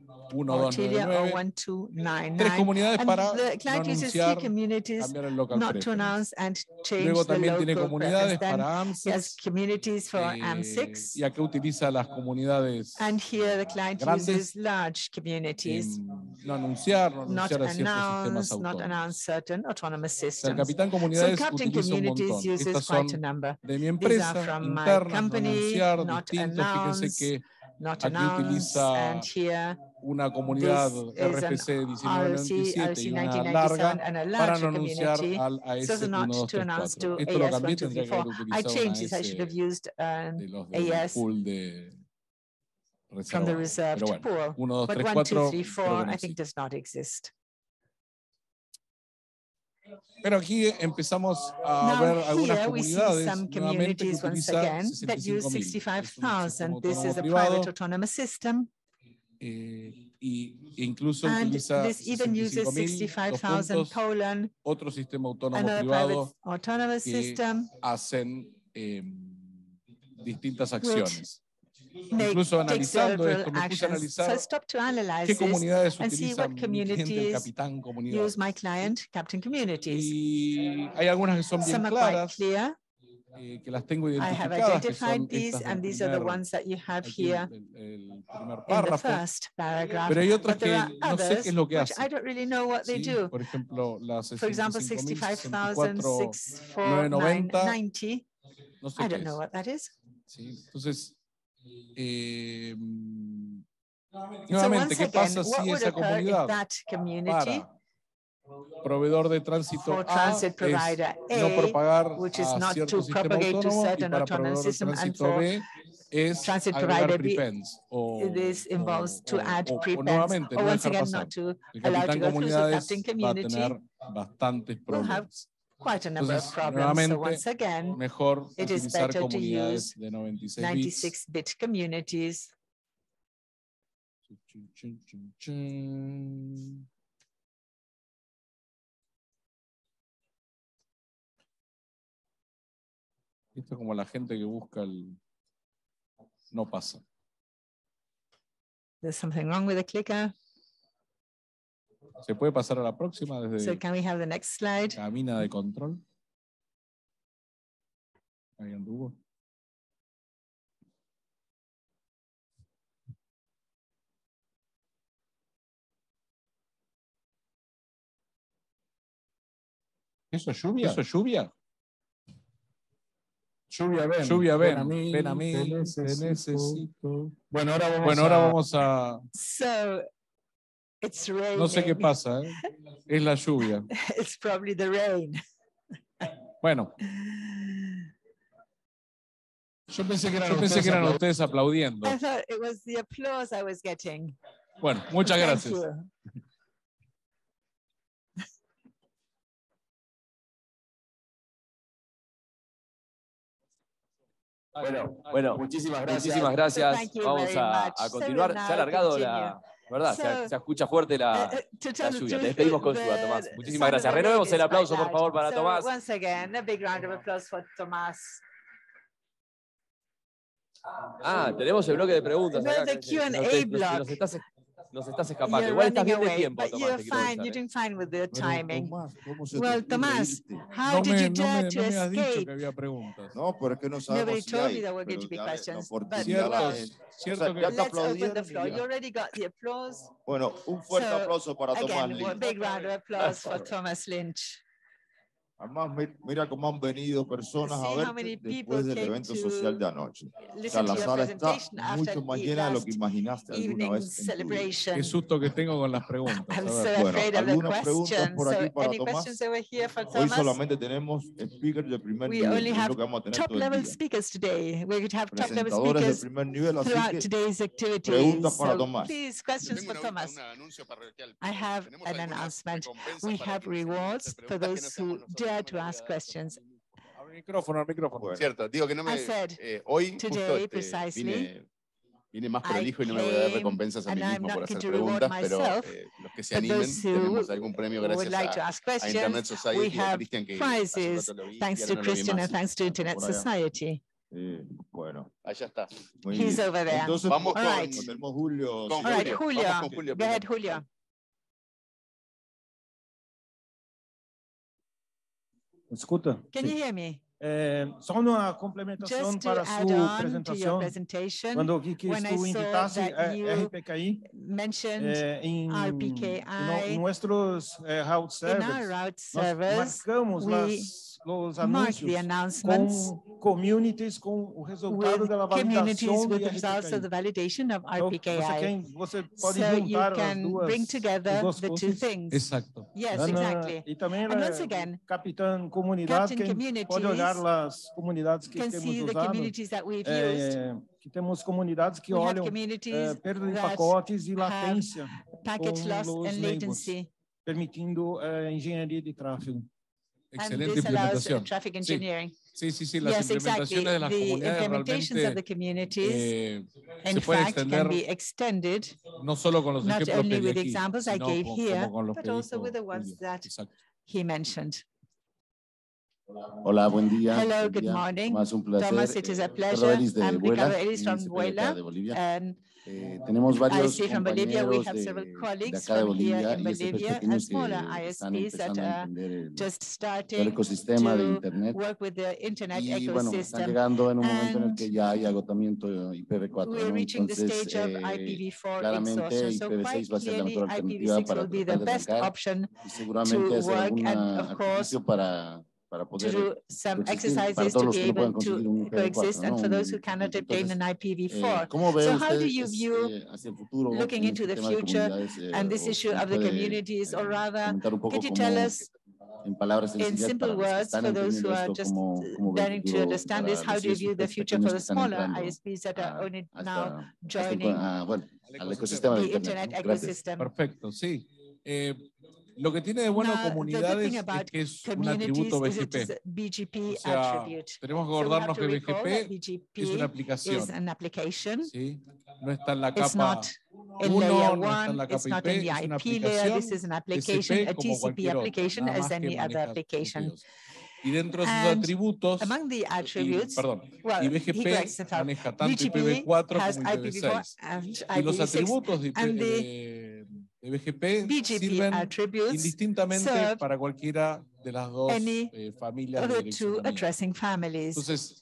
or Telia, or 1299, 1299. tres comunidades And para the no client three anunciar, communities cambiar el local not to announce and change Luego the también tiene comunidades para AMSEX communities for eh, AM6. y acá utiliza las comunidades And here the client grandes, uses large communities, no anunciar, no not anunciar a ciertos sistemas not autónomos. announce certain autonomous O sea, el systems. Capitán So Comunidades Captain utiliza un Communities montón. uses Estas son quite a number, de mi These empresa, are from my internas, no company, anunciar, not distintos. Fíjense announce, que not Aquí announce, utiliza and here una comunidad This is an RFC RFC, 1997 y RFC una 1997 larga and a para larger no anunciar community. al So as not AS1234. to announce to Esto lo AS cambié, tendría que haber 1234. I utilizado changed una this, I should have S used um, de los del AS pool de from the reservado. reserved Pero bueno, pool. 1, 2, But 3, one, 4 two, three, creo four, que no I think existe. does not exist. Pero aquí empezamos a Now ver algunas here we see comunidades some nuevamente que communities once utiliza again that use 65.000. Es un sistema 65,000. This is a private autonomous system. eh, y incluso And utiliza this even uses 65.000 65,000 puntos, colon, otro sistema autónomo another private privado autonomous que system. hacen eh, distintas acciones. Make, Incluso take analizando several esto, me puse a actions. So I analizar stopped to analyze qué this, comunidades and see utiliza what mi cliente, el communities capitán comunidad. use my client, Captain Communities. Y hay algunas que son bien Some are quite claras, clear. eh, que las tengo I have identificadas, que identified son these, estas del and these are the primer- ones that you have aquí here el, el primer in the párrafo. first paragraph. Pero hay otras But there que are no sé others qué es lo que which hacen. I don't really know what they ¿sí? do. Por ejemplo, las For example, 65.064, 65,64990. no sé I qué don't es. know what that is. ¿sí? Entonces, eh, nuevamente, ¿qué pasa si esa comunidad that community para proveedor de tránsito A transit es provider no propagar which is a not cierto to sistema propagate to autónomo y para autonomous proveedor de tránsito B es transit provider B, prepends o, this involves o- to o- add o- o prepends, nuevamente or no once dejar again pasar. not to El capitán comunidades va a Community tener bastantes problemas. Quite a number of problems. So once again, Mejor It is better to use 96 bits. 96-bit communities. Chun, chun, chun. Esto es como la gente que busca el... No pasa. There's something wrong with the clicker. ¿Se puede pasar a la próxima So desde can we have the next slide? cabina de control? Ahí anduvo. ¿Eso es lluvia? ¿Eso es lluvia? Lluvia, ven. Lluvia, ven, a mí, ven a mí, te te necesito. necesito. Bueno, ahora vamos Bueno, ahora a- vamos a... So it's raining. No sé qué pasa, ¿eh? es la lluvia. *laughs* It's probably the rain. Bueno, Yo pensé que eran yo pensé ustedes que eran aplaud- ustedes aplaudiendo. I thought it was the applause I was getting. Bueno, muchas gracias. Bueno, Bueno, muchísimas gracias. muchísimas gracias. Vamos a, a continuar. Se ha alargado la. ¿Verdad? Se, So, se escucha fuerte la, Uh, la lluvia. Te despedimos con lluvia, Tomás. Muchísimas gracias. Renovemos el aplauso, por favor, para So Tomás. Once again, a big round of applause for Tomás. Ah, tenemos el bloque de preguntas. No, acá, the nos- Q&A nos- block. estás- Nos estás escapando. You're Igual estás running bien de tiempo, Tomás. you're fine. avisar, You're doing fine with the timing. Tomás, ¿cómo se te Well, ocurre Tomás, how No did me, you dare me- to no me has dicho escape? que había preguntas. No, pero es que no Nobody si told hay. me there were going to be dale la questions, but oportunidad a la Cierto, *laughs* cierto O sea, que Let's open the floor. You already got the applause. Bueno, un fuerte So, aplauso para Tomás Again, a big round of applause for Thomas Lynch. Además, mi- mira cómo han venido personas a people después del evento to social de anoche. O sea, Listen la sala está mucho más the llena de lo que imaginaste alguna vez. Qué susto que tengo con las preguntas. I'm A so ver. Bueno, afraid of the algunas preguntas questions. por So aquí para any Tomás. questions over here for Hoy solamente tenemos speakers de primer We nivel, es have lo que vamos a tener Top level speakers today. We could have top level Presentadores de speakers primer nivel, así throughout que today's activities. preguntas para Tomás. please, questions for Thomas. I have an announcement. We have rewards for those who dare No to lo voy a ask questions. Al micrófono, al micrófono. Bueno. Cierto, digo que no me. I said, eh, hoy justo, today, este, precisely, vine, vine más I prolijo y no me voy a dar recompensas a mí and I'm mismo not por hacer going to reward preguntas, pero myself, eh, los que se but animen, those who tenemos algún premio would gracias like to a, ask a Internet questions, Society we y a have Cristian que prizes lo vi thanks to no lo Christian and thanks to Internet. Society. Eh, bueno, Allá está. muy He's bien. over there. Entonces, Vamos con- con- Alright. tenemos Julio. con All right, Julio, Julio, vamos con Julio go ahead, primero. Julio. Escuta? Can you hear me? É, só uma complementação Just to para a add sua on to your apresentação. presentation, Quando eu vi que when I tu saw invitasse that a you RPKI mentioned é, em, RPKI em no, nossos é, route in our servers, route nós servers, marcamos we las, os mark the anúncios announcements com communities com o resultado with da communities validação with de the results of the RPKI. validation of Então, você, RPKI. quem, você pode So you juntar as can duas, bring as together duas the two coisas. things. Exacto. Yes, Ana, exactly. E também And ela once é again, capitã comunidade, Captain quem pode olhar communities as comunidades que Can temos see the usado. communities that we've used. é, que temos comunidades que We have olham é, communities perda de that pacotes e have latência, package com loss os and neighbors. latency. permitindo é, engenharia de tráfego. And this allows uh, traffic engineering. sí, sí, sí, las Yes, exactly. de las The implementations of the communities, eh, in fact, can be extended no solo con los not only with the examples I gave con- here, como con los but also with the ones Julio. that Exacto. he mentioned. Hola, buen día. Hello, buen good día. morning. Tomás, un placer. Thomas, it is a Eh, pleasure. Ricardo I'm Ricardo Ellis from municipio Vuela, de Bolivia. And Eh, tenemos I varios see from Bolivia, we compañeros have de, several de colleagues acá de from here Bolivia in y este Bolivia pequeños and smaller que están ISPs that empezando a are entender el, just el starting ecosistema de Internet. Y bueno, están llegando en un momento en el que ya hay agotamiento IPv4. We're ¿no? Entonces, eh, IPv4 claramente exhaustion. So IPv6 quite va a ser la mejor alternativa IPv6 para tratar de arrancar y seguramente hacer of course ejercicio para, para to poder do some coexistir para exercises todos to los be que no puedan able conseguir un to IPv4, coexist and ¿no? for those who Un- cannot obtain entonces, an Eh, IPv4. ¿Cómo ve So usted how do you es, view eh, hacia el futuro looking en into este the tema de future comunidades, eh, and this o issue si of the puede, communities, or eh, rather, comentar un poco could you tell cómo, us en palabras in sencillas simple para los que words están for those who entendiendo are esto, just cómo, cómo ve el learning to futuro understand para this? How los do you ISPs view the future pequeños for que the están smaller entrando ISPs that are a- only hasta- now hasta el- joining ah, bueno, Al al ecosistema. ecosistema de the Internet? internet Gracias. ecosystem? Perfecto, sí. Eh, lo que tiene de bueno Now, comunidades es que es un atributo BGP. O sea, tenemos que acordarnos que BGP BGP es una aplicación. ¿sí? No está en la capa not in uno, layer no está en la capa IP, es una aplicación TCP como cualquier application as any other application. Y dentro de sus And atributos, Among the y, attributes, perdón, well, y BGP maneja tanto BGP IPv4 has como IPv4 IPv6. and Y los IPv6. atributos IP de- de BGP BGP sirven indistintamente para cualquiera de las dos eh, familias de dirección. Entonces,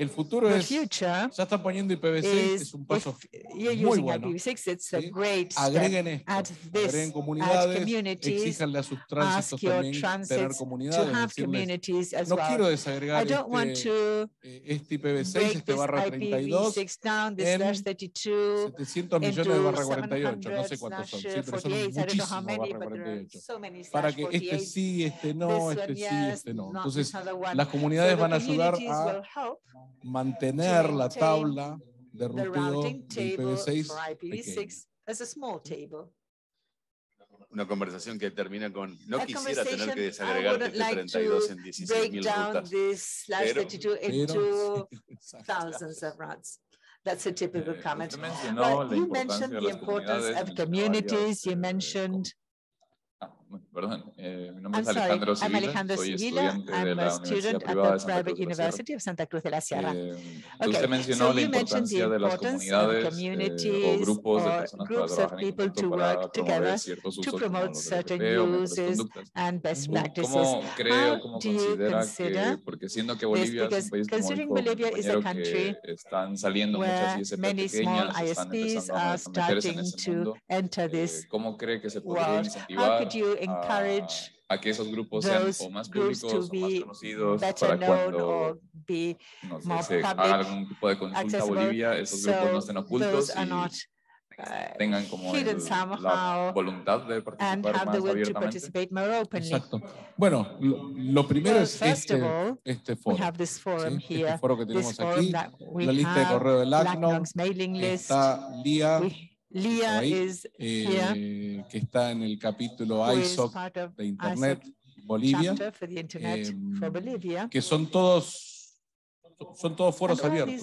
el futuro The es, future ya están poniendo IPv6, es un if paso you're muy bueno. IPv6, it's a ¿sí? great step. Agreguen esto, Add this, agreguen comunidades, exíjanle a sus tránsitos también tener comunidades, decirles, as no well. quiero desagregar este, eh, este IPv6, break este barra 32, IPv6 down, this en slash 32, 700 millones de barra 48, no 700 sé cuántos son, sí, slash pero son 48. I don't know how muchísimos barra but there are 48. so Para que este 48. sí, este no, este sí, este no. Entonces, las comunidades van a ayudar a mantener la maintain tabla de the ruteo routing de table IPv6 for pequeña. IPv6 as a small table. Una conversación que termina con no A quisiera tener que wouldn't este like 32 to en 16 break mil down rutas. this slash Pero- 32 Pero, into sí, *laughs* exacto. thousands of routes. That's a typical Eh, comment. Well, you mentioned the importance of communities, you mentioned perdón, eh, mi nombre I'm es Alejandro sorry, I'm soy Sevilla. estudiante I'm de la Universidad de Santa Cruz University de Santa Cruz de la Sierra. Eh, mencionó so la importancia de las comunidades eh, o grupos de personas para trabajar en conjunto para promover ciertos usos como los and best practices. ¿Cómo considera que, porque siendo que Bolivia es un país como dijo, que están saliendo muchas ISP pequeñas, están empezando a meterse en ese mundo, eh, ¿cómo cree que se podría incentivar encourage a, a que esos grupos sean o más públicos o conocidos para cuando be no sé, se haga algún tipo de consulta a Bolivia, esos so grupos no estén ocultos y este, tengan como el, la voluntad de participar más abiertamente. Exacto. Bueno, lo, primero es este, este foro. Forum ¿sí? Este foro que tenemos aquí, la lista de correo del está LIA, Leah is eh, que está en el capítulo ISOC de Internet Bolivia, Internet eh, Bolivia, que son todos son todos foros abiertos.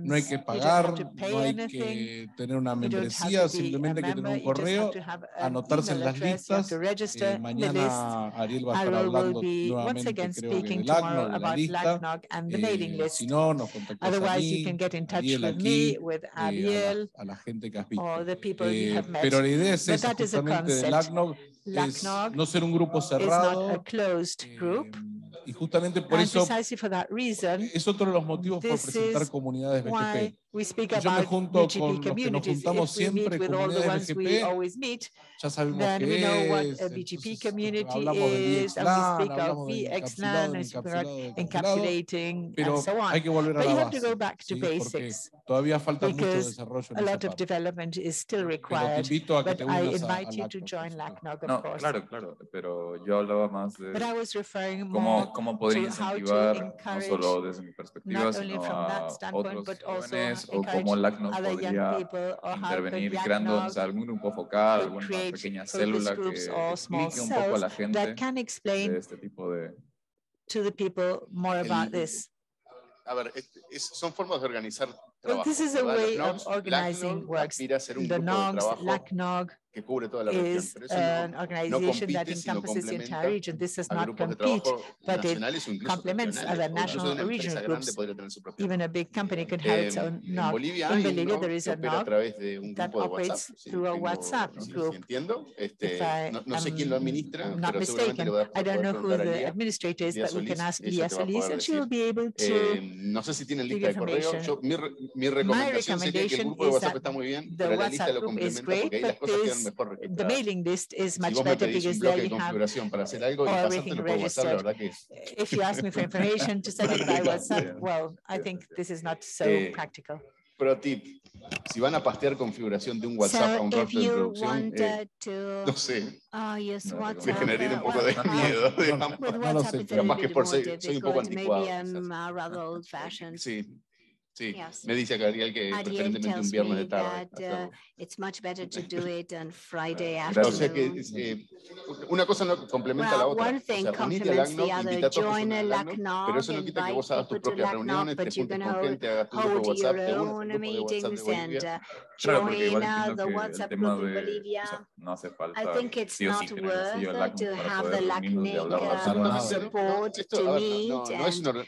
No hay que pagar, no hay que tener una membresía, simplemente hay que tener un correo, anotarse en las listas. Eh, mañana Ariel va a estar hablando nuevamente, creo que del ACNOG, de la lista. Eh, si no, nos contactas a mí, Ariel aquí, eh, a, la, a, la, gente que has visto. Eh, pero la idea es esa, justamente del es no ser un grupo cerrado, y justamente por eso es otro de los motivos por presentar comunidades BTP. We speak about me junto BGP con los que nos we always meet. Then we know what a BGP community hablamos del VXLAN, encapsulating, del encapsulado, encapsulado, encapsulado, hay que volver a la base, porque todavía falta mucho desarrollo en esa parte. Pero te invito a que te unas a, LACNOG. No, claro, claro, pero yo hablaba más de cómo, cómo podría incentivar, no solo desde mi perspectiva, sino a otros jóvenes o cómo LACNOS podría intervenir creando o sea, algún grupo focal, alguna pequeña célula que explique un poco a la gente de este tipo de... To the people more about this. A ver, es, son formas de organizar trabajo, Well, this is a way of organizing works. The NOGs, LACNOG, que cubre toda la región. An organization no compite, that encompasses the entire region. This does not compete, but it complements other national or regional groups. Even a big company could have its own NOC. In Bolivia, there is a NOC that operates through a WhatsApp group. If I am not mistaken, I don't know who the administrator is, but we can ask Lía Solís, and she will be able to give sé si tienen lista de correo. mi, WhatsApp group is great. pero la mejor eh, the mailing list is much si better because there you have para hacer algo y pasártelo por WhatsApp, la que es. Eh, if you ask me for information to send it by *laughs* WhatsApp, well, I think this is not so eh, practical. Pro tip, si van a pastear configuración de un WhatsApp so a un rostro de producción, eh, to, no sé, oh, yes, no, me generaría un poco de miedo, digamos. No, lo sé. Capaz que por soy, soy un poco anticuado. sí, Sí, yes. me dice Ariel que preferentemente un viernes de tarde. That, uh, it's much better to do *laughs* it on Friday afternoon. Que una cosa no complementa well, a la otra. O sea, a todos pero eso no quita que vos hagas tus propias reuniones, te juntes hagas tu grupo WhatsApp, el no hace falta *laughs* a no, no no, no,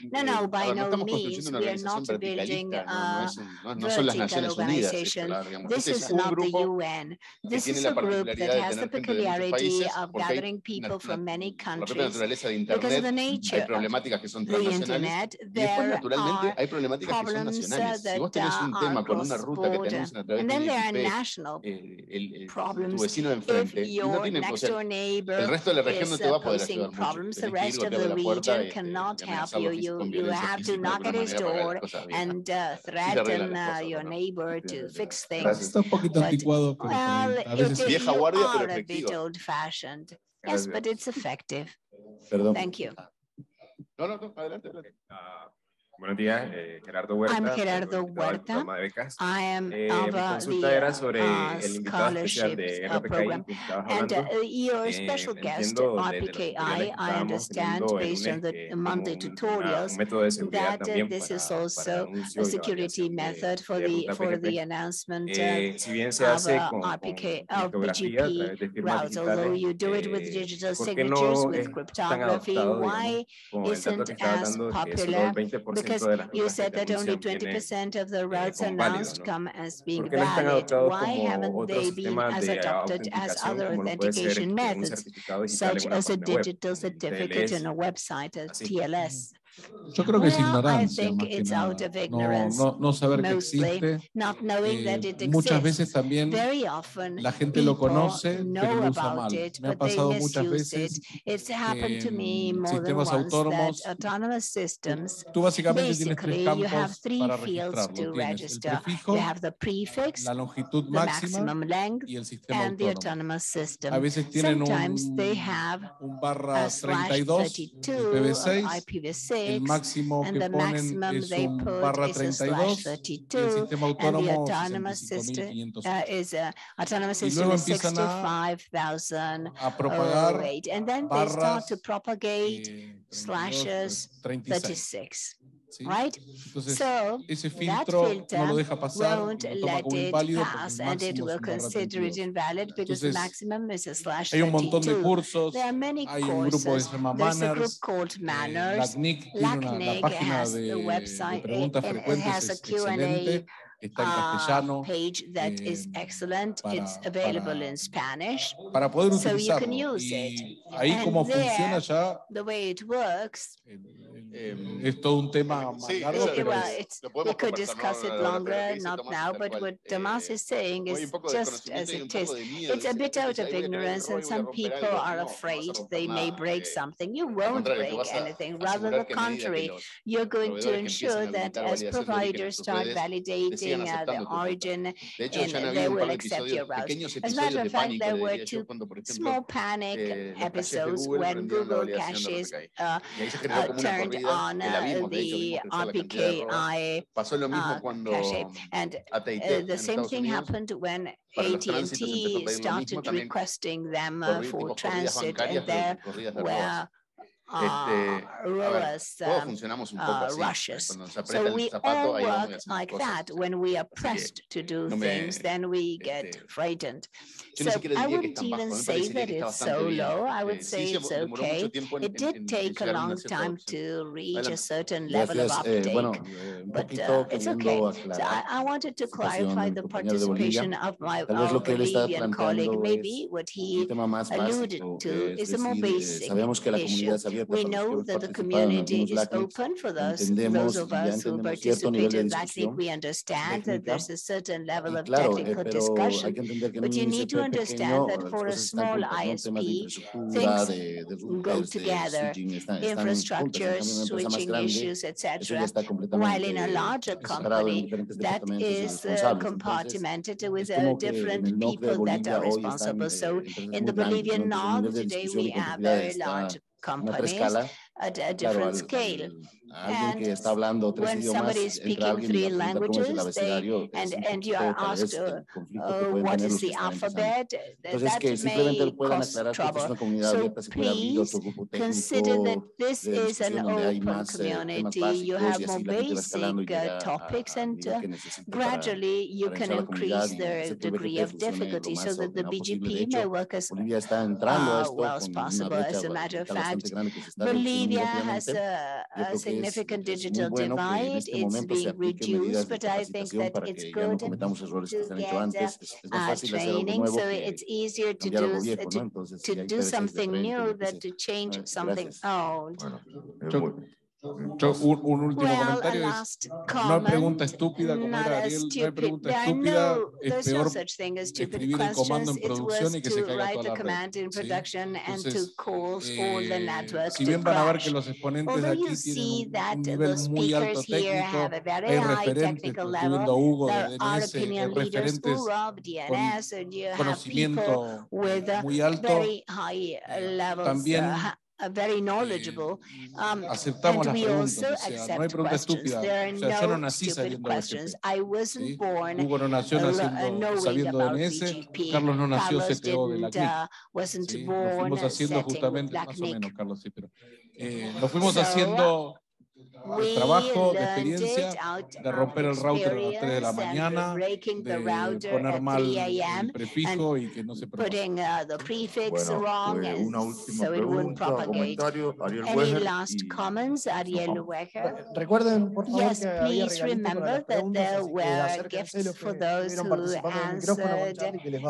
eh, by no, no estamos construyendo una organización un grupo que tiene la particularidad de tener gente of gathering people from many countries. La naturaleza de Internet, the nature hay problemáticas que son transnacionales. y después, naturalmente, hay problemáticas que son nacionales. Si vos tenés un tema con una ruta que tenés a través de eh, tu vecino de enfrente, el resto de la región no va a poder eh, eh, que ir a la y, y amenazarlo a fashioned. Yes, but it's effective. Perdón. Thank you. No, no, no, adelante, adelante. Uh, Buenos días, eh, Gerardo Huerta. I'm Gerardo Huerta. I am eh, of, uh, the uh, el invitado uh, program. And uh, your special guest, RPKI, I understand based on the Monday tutorials that uh, this is also a security method for the for the announcement uh, of RPK of BGP routes. Although you do it with digital signatures, with cryptography, why isn't as popular? because you said that only 20% of the routes announced come as being valid. Why haven't they been as adopted as other authentication methods, such as a digital certificate and a website as TLS? Yo creo que es ignorancia. Más que nada. No, no, no, saber que existe. Eh, muchas veces también la gente lo conoce, pero lo usa mal. Me ha pasado muchas veces que mm, sistemas autónomos, tú básicamente tienes tres campos para registrarlo. Tienes el prefijo, la longitud máxima y el sistema autónomo. A veces tienen un, un barra 32, IPv6, el máximo que ponen es un barra 32 y el sistema autónomo 65.500. y luego empiezan a, a propagar to eh, slashes 36. Right? So, ese filtro filter won't lo toma como inválido pass, and it will consider it invalid because maximum is a slash hay un montón de cursos, There are many hay un grupo que se Manners, eh, Manners. LACNIC, LACNIC tiene una, página de, de, preguntas. Está uh, castellano. Page that eh, is excellent. Para, It's available in Spanish. Poder. So you can use. Ahí funciona ya the way it works, eh, Eh, es todo un tema más sí, pero well, it's, we could discuss it longer, not now, but what Damas is saying is just as it is. It's a bit out of ignorance, and some people are afraid they may break something. You won't break anything. Rather, the contrary, you're going to ensure that as providers start validating uh, the origin, and they will accept your route. As a matter of fact, there were two small panic episodes when Google caches uh, uh, turned on eh, the uh, RPKI, la uh, And uh, the same thing happened when AT&T started requesting them for transit, and there were este, um, rushes. So we all work like that. When we are pressed to do things, then we get frightened. So I wouldn't even say that it's so low. I would say it's okay. It did take a long time to reach a certain level of uptake, but uh, it's okay. So I, I, wanted to clarify the participation of my Bolivian colleague. Maybe what he alluded to is a more basic issue. We know that the community is open for those, those of us who participated. I think we understand that there's a certain level of technical discussion, but you need to understand that for a small ISP, things go together, infrastructure, switching issues, etc. While in a larger company, that is uh, compartmented with uh, different people that are responsible. So in the Bolivian now, today, we have very large companies a, a different claro, scale. And que está hablando tres idiomas, entra and, and you are asked, uh, uh what is the alphabet, Entonces, que simplemente puedan aclarar es una that this is an open community. You have more basic uh, topics, and uh, gradually you can increase the degree of difficulty so that the BGP may work as well as possible. As a matter of fact, believe. India has a, a significant digital divide. It's being reduced, but I think that it's good to, get. Uh, training, so it's easier to do, to, to do something new than to change something old. Bueno, Yo- un, un último Well, comentario es, no hay pregunta estúpida como era Ariel, no hay pregunta estúpida, no, es there's no peor such thing as stupid escribir el comando questions. en It was producción y que se to caiga write toda the la red. command in ¿sí? production and to Entonces, eh, networks si bien van a ver que los exponentes de aquí you see tienen un, that un the nivel muy alto speakers here técnico, have a very hay high referentes, technical estoy viendo a level. Hugo de There are DNS, hay referentes have people conocimiento with a muy alto. very high levels, También uh, very knowledgeable. Um, Aceptamos and las we preguntas, also o sea, no hay accept pregunta questions. estúpida. There O sea, yo no are no nací stupid sabiendo questions. I wasn't ¿sí? born Hugo no nació uh, naciendo, knowing sabiendo BGP. Carlos no nació Carlos CTO de la didn't, CNIC. uh, wasn't ¿sí? Lo fuimos haciendo setting with justamente, Black más o Nick. menos, Carlos, sí, pero eh, lo fuimos So, haciendo de trabajo, de experiencia, de romper el router a las 3 de la mañana, breaking the de router poner mal 3 el a.m. prefijo y que no se propague. putting uh, the prefix Bueno, wrong eh, and una última so it wouldn't pregunta, comentario, Ariel Any Weger. last y- comments, Ariel vamos. Weger? Recuerden, por favor, Yes, que había please regalitos para las preguntas, así que for those who answered,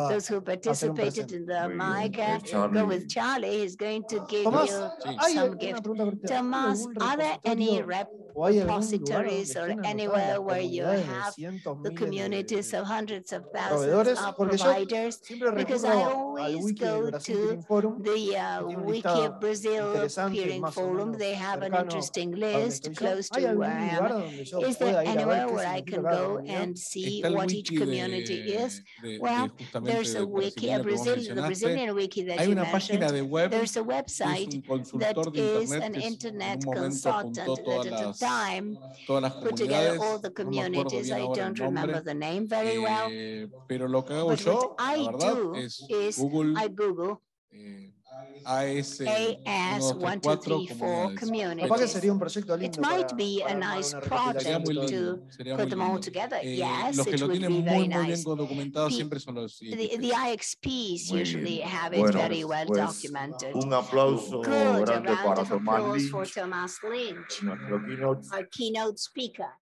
those who participated in the mic. Go Charlie. with Charlie, he's going to give Tomás, you some una gift. pregunta cortita. ¿Hay Tomas, algún are there any repositorio o repositories or anywhere where you have the communities of hundreds of thousands of providers, because I always go to the uh, Wiki Brazil Peering Forum. They have an interesting list close to where I am. Is there anywhere where I can go and see what each community is? Well, there's a wiki, a Brazil, the Brazilian wiki that you mentioned. There's a website that is an internet consultant that todas at a las, time put together all the no communities. bien I don't remember the name very well. eh, pero lo que hago But what yo, I verdad, do es is Google I Google eh, AS AS 1234 1234 comunidades. Capaz que communities. sería un proyecto It lindo might para, be a para armar nice una Sería recopilación muy de todo lindo, esto. sería put muy them all lindo. together. Eh, Yes, los que it lo would tienen be muy, very muy bien nice. documentados The- siempre son los The, IXPs. the IXPs Muy usually bien. have it Bueno, very well pues, documented. Un aplauso Good, a grande round para of Tomás applause for Lynch, Thomas Lynch, nuestro keynote our keynote speaker.